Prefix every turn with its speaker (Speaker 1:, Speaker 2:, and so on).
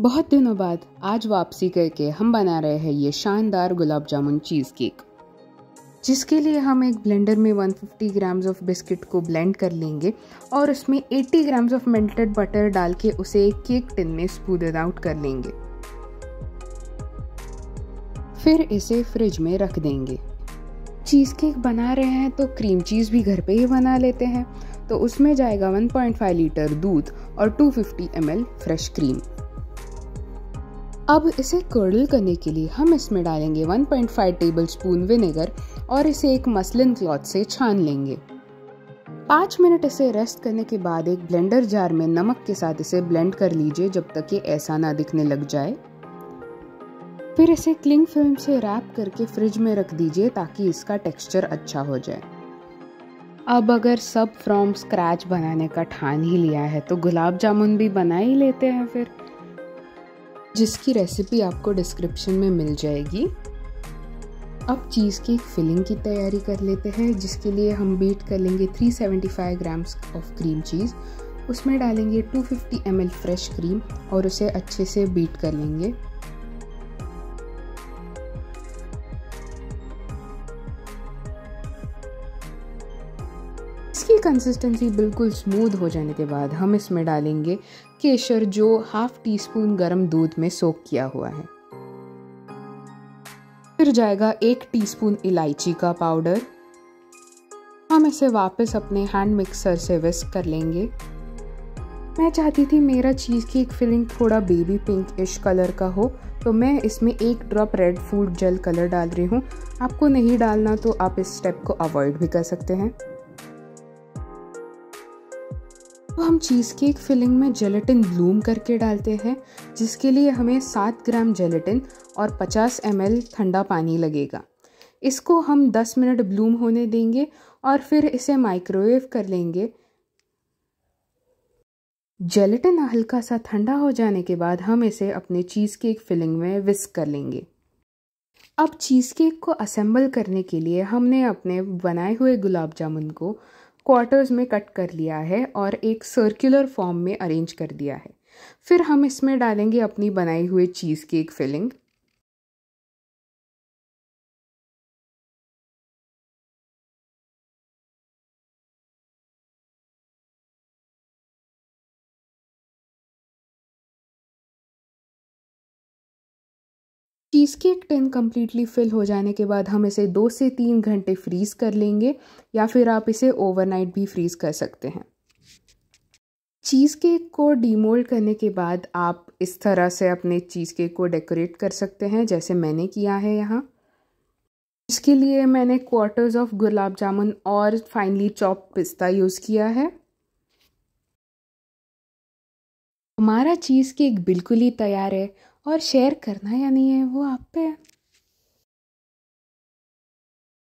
Speaker 1: बहुत दिनों बाद आज वापसी करके हम बना रहे हैं ये शानदार गुलाब जामुन चीज़ केक जिसके लिए हम एक ब्लेंडर में 150 ग्राम्स ऑफ़ बिस्किट को ब्लेंड कर लेंगे और उसमें 80 ग्राम्स ऑफ़ मेल्टेड बटर डाल के उसे एक केक टिन में स्पूदन आउट कर लेंगे। फिर इसे फ्रिज में रख देंगे। चीज़ केक बना रहे हैं तो क्रीम चीज़ भी घर पे ही बना लेते हैं। तो उसमें जाएगा 1.5 लीटर दूध और 250 ml फ्रेश क्रीम अब इसे कर्डल करने के लिए हम इसमें डालेंगे 1.5 टेबल स्पून विनेगर और इसे एक मसलिन क्लॉथ से छान लेंगे। पाँच मिनट इसे रेस्ट करने के बाद एक ब्लेंडर जार में नमक के साथ इसे ब्लेंड कर लीजिए जब तक ये ऐसा ना दिखने लग जाए। फिर इसे क्लिंग फ़िल्म से रैप करके फ्रिज में रख दीजिए ताकि इसका टेक्सचर अच्छा हो जाए। अब अगर सब फ्रॉम स्क्रैच बनाने का ठान ही लिया है तो गुलाब जामुन भी बना ही लेते हैं फिर। जिसकी रेसिपी आपको डिस्क्रिप्शन में मिल जाएगी। अब चीज़ की फिलिंग की तैयारी कर लेते हैं, जिसके लिए हम बीट कर लेंगे 375 ग्राम्स ऑफ़ क्रीम चीज़ उसमें डालेंगे 250 ml फ्रेश क्रीम और उसे अच्छे से बीट कर लेंगे। इसकी कंसिस्टेंसी बिल्कुल स्मूथ हो जाने के बाद हम इसमें डालेंगे केसर जो हाफ़ टी स्पून गर्म दूध में सोक किया हुआ है। फिर जाएगा एक टीस्पून इलायची का पाउडर हम इसे वापस अपने हैंड मिक्सर से विस्क कर लेंगे। मैं चाहती थी मेरा चीज़ की एक फिलिंग थोड़ा बेबी पिंक इश कलर का हो तो मैं इसमें एक drop red food gel colour डाल रही हूँ। आपको नहीं डालना तो आप इस स्टेप को अवॉइड भी कर सकते हैं। तो हम चीज़ केक फिलिंग में जेलेटिन ब्लूम करके डालते हैं, जिसके लिए हमें सात ग्राम जेलेटिन और 50 एम ठंडा पानी लगेगा। इसको हम 10 मिनट ब्लूम होने देंगे और फिर इसे माइक्रोवेव कर लेंगे। जेलेटिन हल्का सा ठंडा हो जाने के बाद हम इसे अपने चीज़ केक फिलिंग में विस्क कर लेंगे। अब चीज़ केक को असेंबल करने के लिए हमने अपने बनाए हुए गुलाब जामुन को क्वार्टर्स में कट कर लिया है और एक सर्कुलर फॉर्म में अरेंज कर दिया है। फिर हम इसमें डालेंगे अपनी बनाई हुई cheesecake filling cheesecake tin completely fill हो जाने के बाद हम इसे दो से तीन घंटे फ्रीज़ कर लेंगे या फिर आप इसे ओवरनाइट भी फ्रीज़ कर सकते हैं। चीज़ केक को डीमोल्ड करने के बाद आप इस तरह से अपने चीज़ केक को डेकोरेट कर सकते हैं, जैसे मैंने किया है यहाँ। इसके लिए मैंने क्वार्टर्स ऑफ़ गुलाब जामुन और फाइनली चॉप पिस्ता यूज़ किया है। हमारा चीज़ केक बिल्कुल ही तैयार है। और शेयर करना या नहीं है वो आप पे है